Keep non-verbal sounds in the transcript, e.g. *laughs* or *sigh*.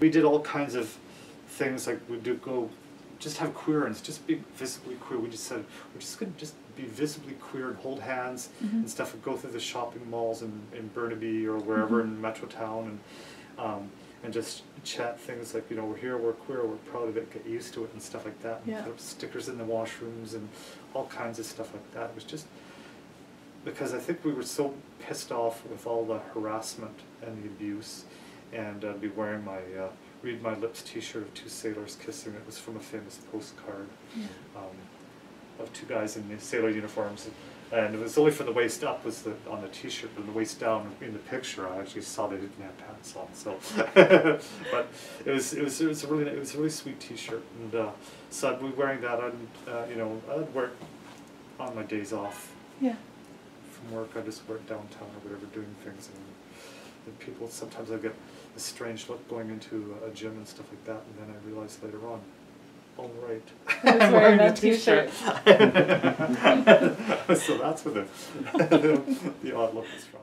we did all kinds of things like we do go, just have queer and just be visibly queer. We just said we're just gonna just be visibly queer and hold hands Mhm. and stuff and go through the shopping malls in, in Burnaby or wherever Mhm. in Metrotown and um, and just chat things like you know we're here, we're queer, we're proud of it, get used to it and stuff like that. And Yeah. put up stickers in the washrooms and all kinds of stuff like that. It was just because I think we were so pissed off with all the harassment and the abuse, and I'd be wearing my uh, "Read My Lips" T-shirt of two sailors kissing. It was from a famous postcard Yeah. um, of two guys in sailor uniforms, and it was only from the waist up was the on the T-shirt, but the waist down in the picture I actually saw they didn't have pants on. So, *laughs* but it was it was it was a really it was a really sweet T-shirt, and uh, so I'd be wearing that. I'd uh, you know I'd wear it on my days off Yeah. from work, I just work downtown or whatever, doing things, and, and people, sometimes I get a strange look going into a gym and stuff like that, and then I realize later on, oh, right. *laughs* I'm wearing a that t-shirt. *laughs* So that's where the, *laughs* the odd look is from.